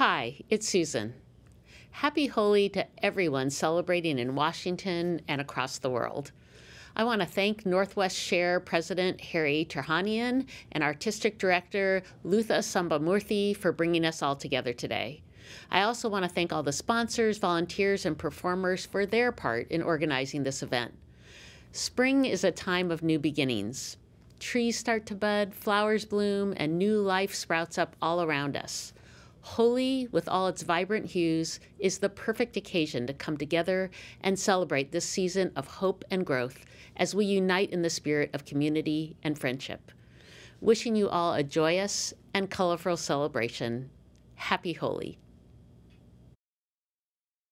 Hi, it's Suzan. Happy Holi to everyone celebrating in Washington and across the world. I want to thank Northwest Share President Harry Terhanian and Artistic Director Lutha Sambamurthy for bringing us all together today. I also want to thank all the sponsors, volunteers, and performers for their part in organizing this event. Spring is a time of new beginnings. Trees start to bud, flowers bloom, and new life sprouts up all around us. Holi, with all its vibrant hues, is the perfect occasion to come together and celebrate this season of hope and growth as we unite in the spirit of community and friendship. Wishing you all a joyous and colorful celebration. Happy Holi.